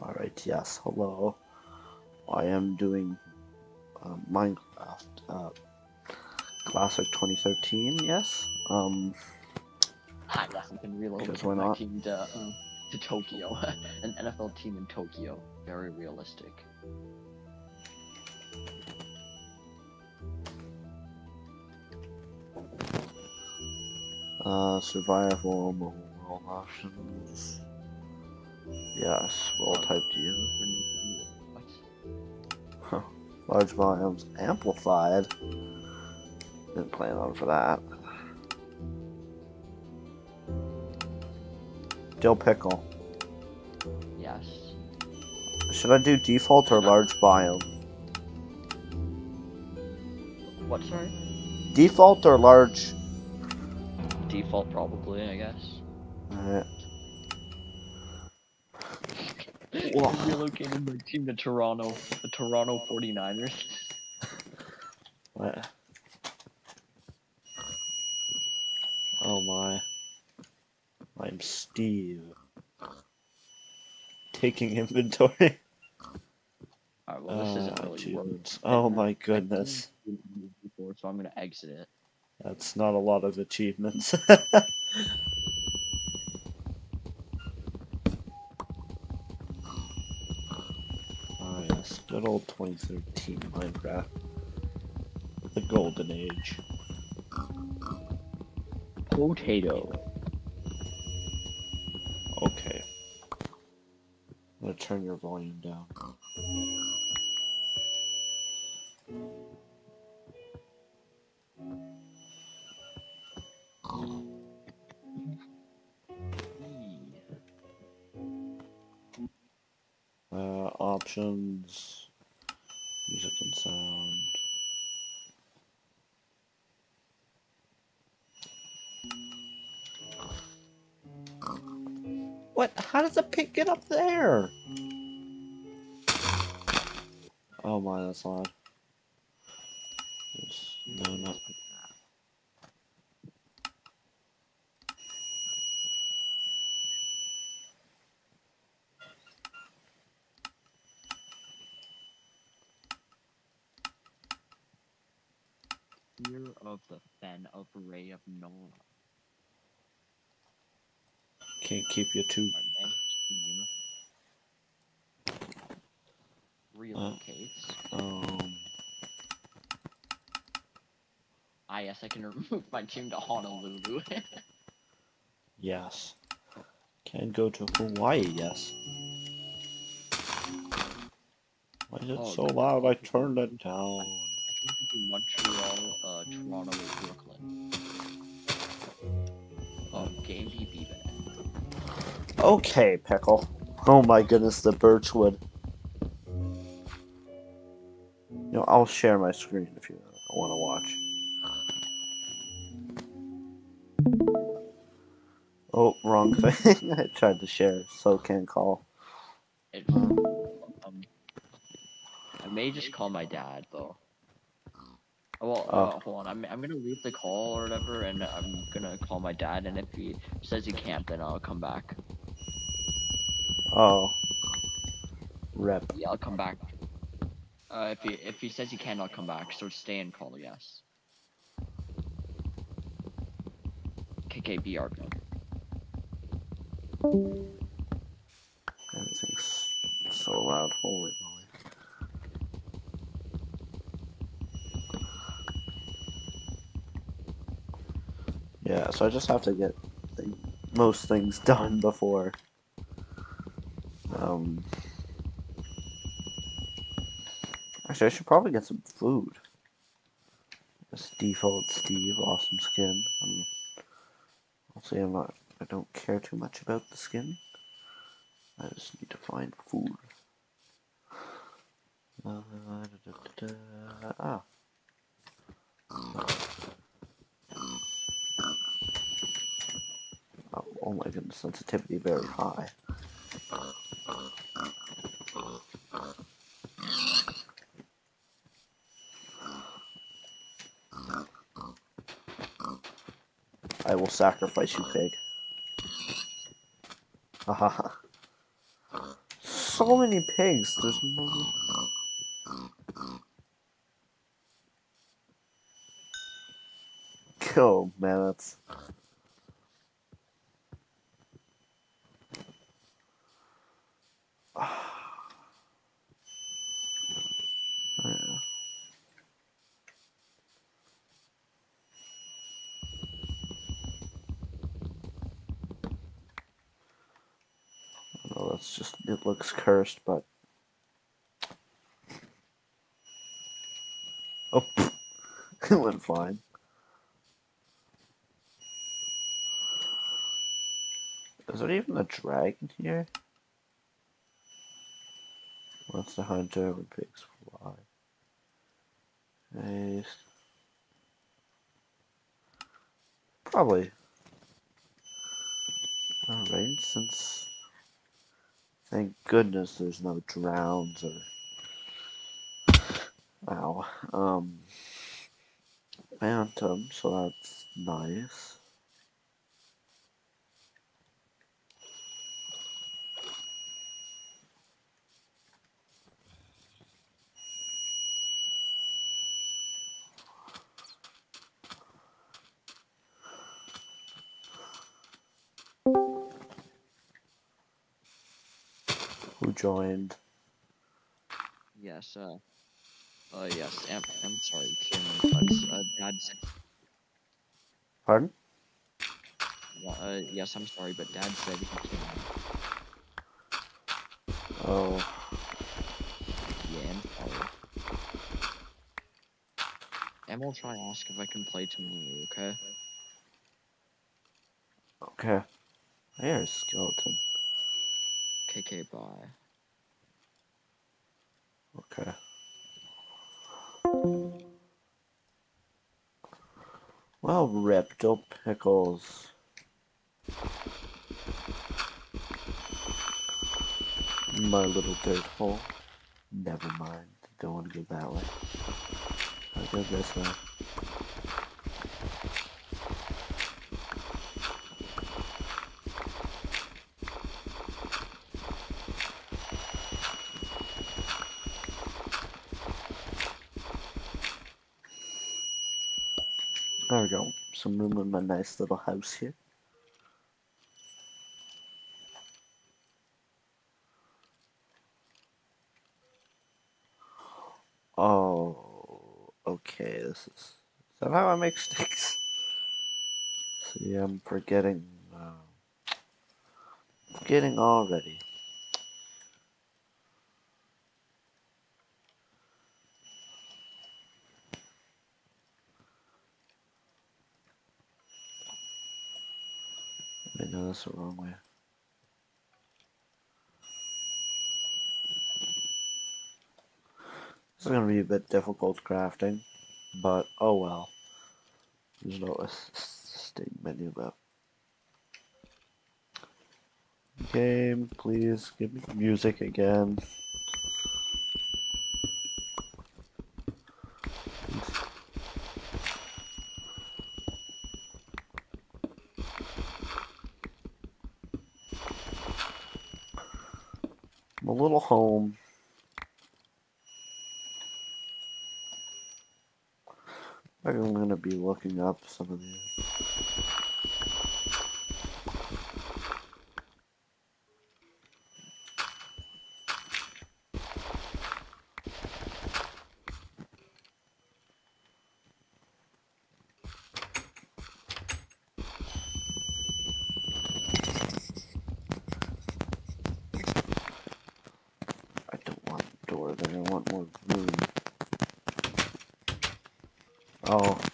Alright, yes, hello. I am doing uh, Minecraft uh, Classic 2013, yes? Um, yes, I've been relocating Because why not? team to, uh, to Tokyo. An NFL team in Tokyo. Very realistic. uh, survival, mobile options. Yes, roll type to you. What? Large volumes amplified. Didn't plan on for that. Dill pickle. Yes. Should I do default or large biome? What, sorry? Default or large? Default, probably, I guess. Alright. I'm Whoa. relocating my team to Toronto. The Toronto 49ers. What? Oh my. I'm Steve. Taking inventory. Alright, well, this isn't Ah, really working. Oh my goodness. Before, so I'm gonna exit it. That's not a lot of achievements. oh yes, good old 2013 Minecraft. The golden age. Potato. Okay. I'm gonna turn your volume down. Uh, options, What? How does the pig get up there? Oh my, that's loud. Yes. No, not. Fear of the Fen of Ray of Nora. Can't keep you too. Our next team relocates. Um. Ah, yes, I can remove my team to Honolulu. Yes. Can go to Hawaii, yes. Why is it Oh, so good. loud? I turned it down. I can Montreal, uh, Toronto, Brooklyn. Okay, Pickle. Oh my goodness, the birchwood. You know, I'll share my screen if you want to watch. Oh, wrong thing. I tried to share, so can't call. It, um, I may just call my dad though. Oh, Well, uh, Oh. hold on. I'm I'm gonna leave the call or whatever, and I'm gonna call my dad. And if he says he can't, then I'll come back. Oh. Rep. Yeah, I'll come back. Uh, if he if he says he can, I'll come back. So stay and call, yes. KKBRB. Everything's so loud. Holy moly. Yeah, so I just have to get the, most things done before. Um. Actually, I should probably get some food. This default Steve, awesome skin. Um, say I'm not. I don't care too much about the skin. I just need to find food. Uh, da, da, da. Ah. Oh, oh my goodness, sensitivity very high. I will sacrifice you, pig. Haha. so many pigs. There's no. Oh man, that's. Yeah. Well, that's just, it looks cursed, but. Oh, it went fine. Is there even a dragon here? What's the hunt over pigs fly. Nice. Probably. Alright, since thank goodness there's no drowns or wow. Um Phantom, so that's nice. Joined? Yes, uh, uh, yes, I'm, I'm sorry, Kieran, uh, Dad said, Pardon? uh, yes, I'm sorry, but Dad said he can. Oh, Yeah, I'm sorry. And we'll try ask if I can play tomorrow, okay? okay. I hear a skeleton. KK, bye. Okay. Well, Reptile Pickles. My little dirt hole. Never mind. Don't want to go that way. I'll go this way. There we go. Some room in my nice little house here. Oh, okay. This is. Is that how I make sticks? See, I'm forgetting. Uh, forgetting already. Wait, no, that's the wrong way. This is gonna be a bit difficult crafting, but oh well. There's no state menu about. Game, please give me music again. My little home. I think I'm gonna be looking up some of these. I don't want door I want more room. Oh.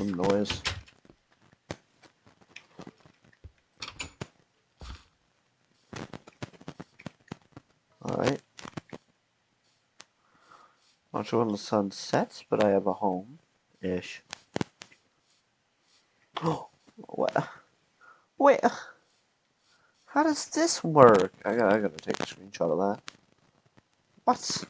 Awesome noise. Alright. Not sure when the sun sets, but I have a home. Ish. Oh, what? Wait. How does this work? I gotta, I gotta take a screenshot of that. What?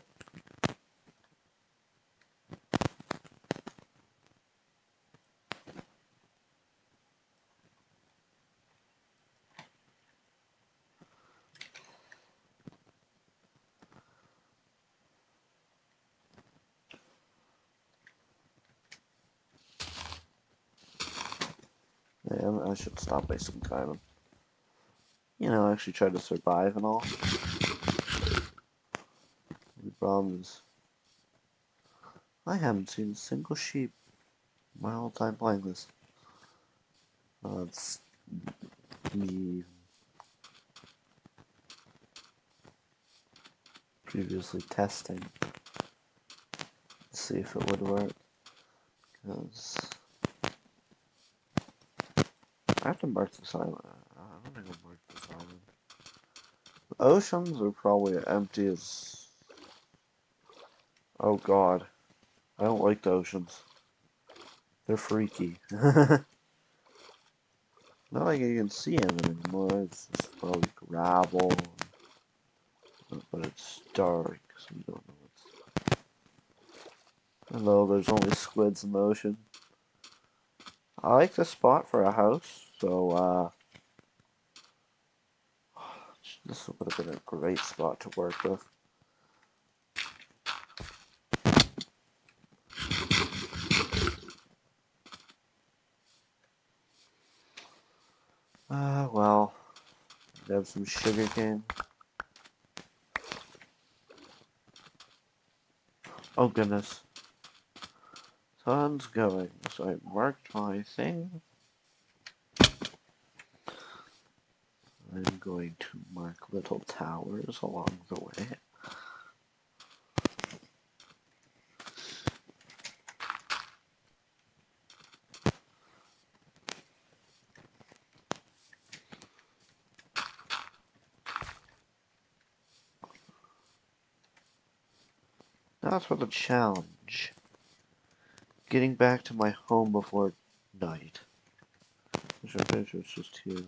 Yeah, I should stop wasting time. and, You know, actually try to survive and all. The problem is, I haven't seen a single sheep my whole time playing this. Uh, it's me previously testing see if it would work. Because I have to mark this island. Uh, I'm gonna go mark this island. The oceans are probably empty as. Oh god. I don't like the oceans. They're freaky. Not like you can see them anymore. It's just probably gravel. But it's dark, so you don't know what's. Hello, there's only squids in the ocean. I like this spot for a house, so uh, this would have been a great spot to work with. Ah, uh, well, we have some sugar cane. Oh goodness. Sun's going, so I marked my thing. I'm going to mark little towers along the way. That's for the challenge. Getting back to my home before night. Which I'm it's just here.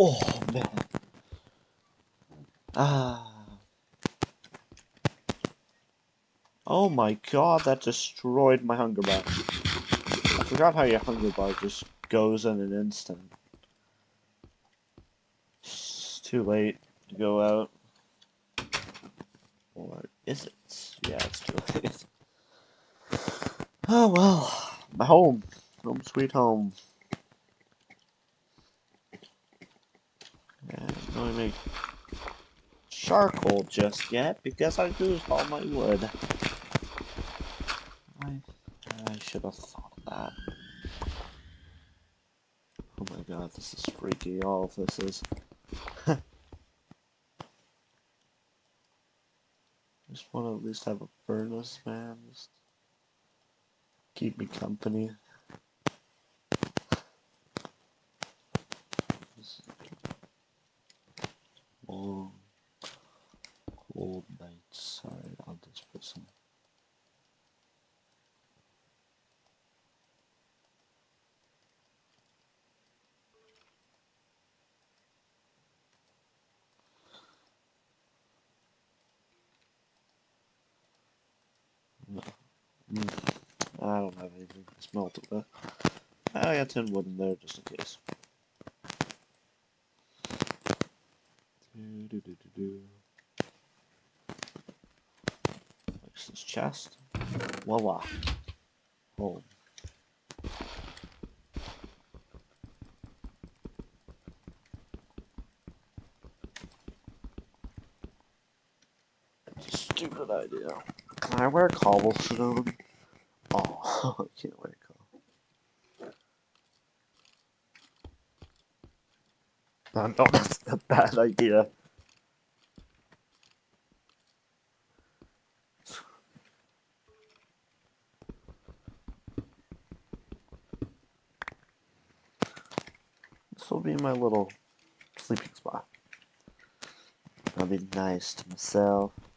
Oh man. Ah. Oh my god, that destroyed my hunger bar. I forgot how your hunger bar just goes in an instant. It's too late to go out. Or is it? Yeah, it's too late. Oh well. My home. Home sweet home. Yeah, to make charcoal just yet because I used all my wood. I, I should have thought of that. Oh my god, this is freaky. All of this is. I just want to at least have a furnace, man. Just keep me company. Just long, cold nights. Alright, I'll just put some. No. Mm, I don't have anything to smelt it with. I got 10 wood in there just in case. Fix this chest. Voila. Home. It's a stupid idea. Can I wear cobblestone? Oh, I can't cobblestone. No, no, that's a bad idea. This will be my little sleeping spot. I'll be nice to myself.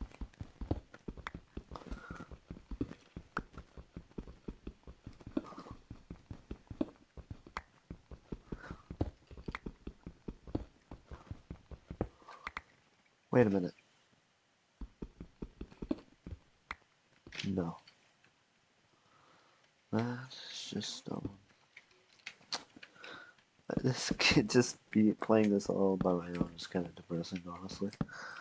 Wait a minute. No. That's just um. This kid just be playing this all by my own is kind of depressing, honestly.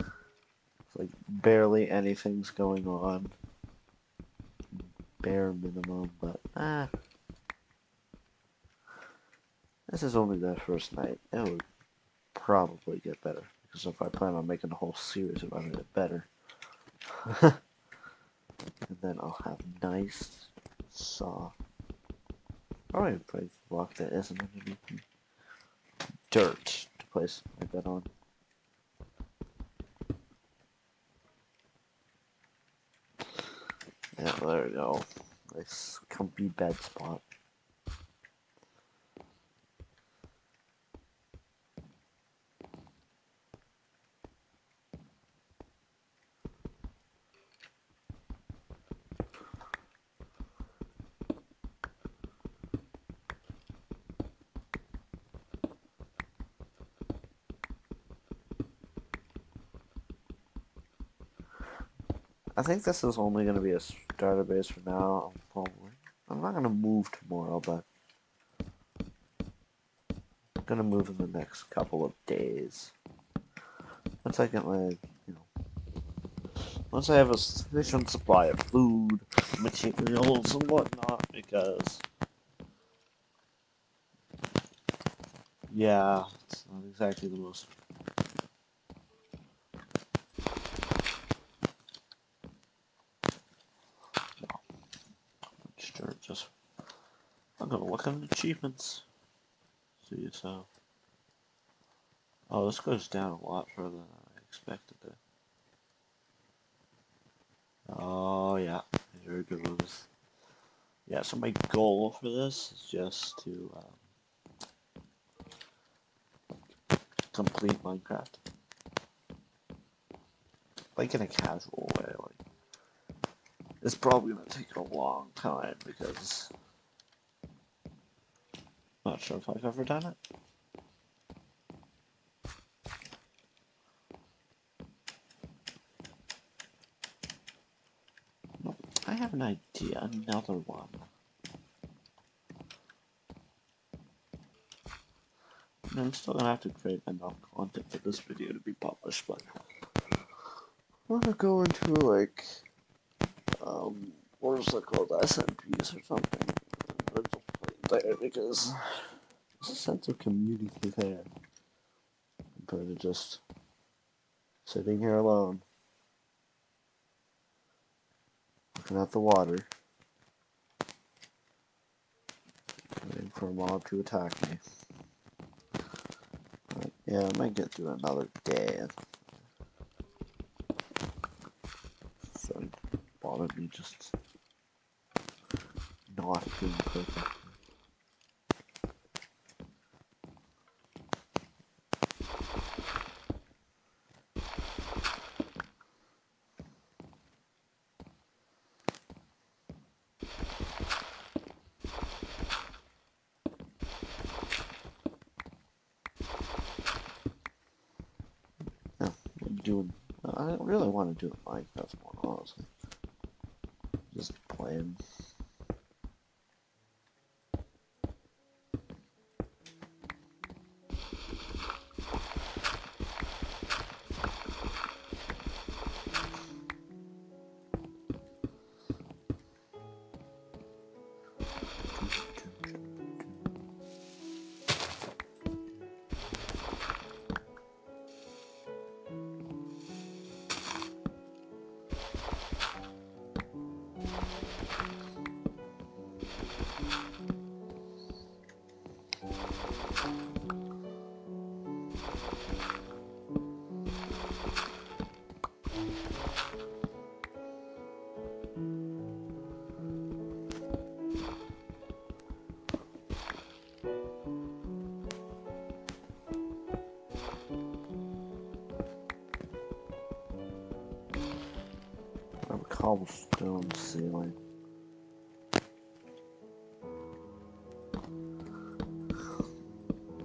It's like barely anything's going on. Bare minimum, but ah. This is only their first night. It would probably get better. Because if I plan on making a whole series about it better. and then I'll have nice, soft. Probably a place block that isn't underneath me. Dirt to place my bed on. Yeah, there we go. Nice comfy bed spot. I think this is only going to be a starter base for now. I'm probably. I'm not going to move tomorrow, but I'm going to move in the next couple of days. Once I get my, you know, once I have a sufficient supply of food, materials, and whatnot, because yeah, it's not exactly the most Sure, just Achievements. See so. Oh, this goes down a lot further than I expected it. Oh yeah, here it goes. Yeah, so my goal for this is just to um, complete Minecraft, like in a casual way, like. It's probably gonna take a long time because not sure if I've ever done it. I have an idea, another one. I'm still gonna have to create enough content for this video to be published, but I wanna go into like um, what is it called, SMPs or something, there because there's a sense of community there compared to just sitting here alone, looking at the water, waiting for a mob to attack me. But yeah, I might get through another day. So bothered me just not being perfect. Yeah, I'm doing. I don't really want to do it Minecraft more honestly. Just playing. Cobblestone ceiling.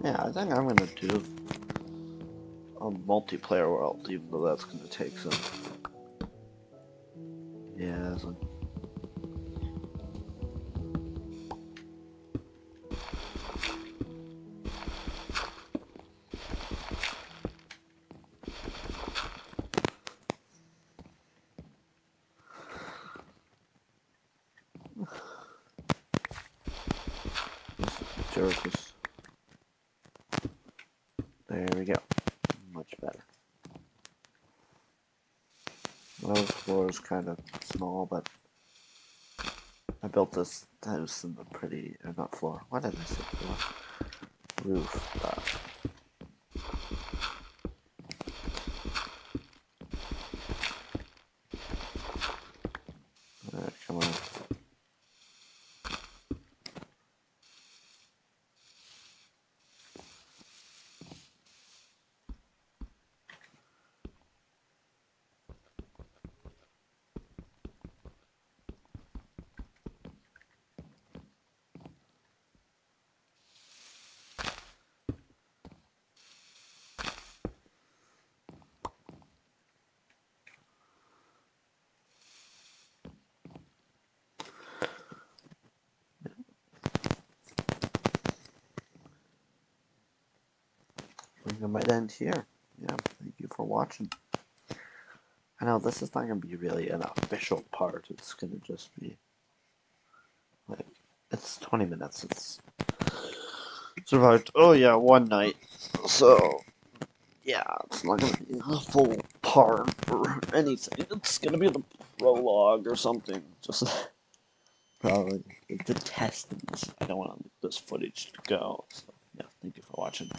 Yeah, I think I'm gonna do a multiplayer world, even though that's gonna take some. Yeah, kind of small, but I built this house in the pretty, or not floor. What did I say? Floor? Roof. Uh, Alright, come on. I think I might end here. Yeah, thank you for watching. I know this is not gonna be really an official part. It's gonna just be like it's twenty minutes. It's survived. Oh yeah, one night. So yeah, it's not gonna be a full part for anything. It's gonna be the prologue or something. Just probably to test. I don't want this footage to go. So yeah, thank you for watching.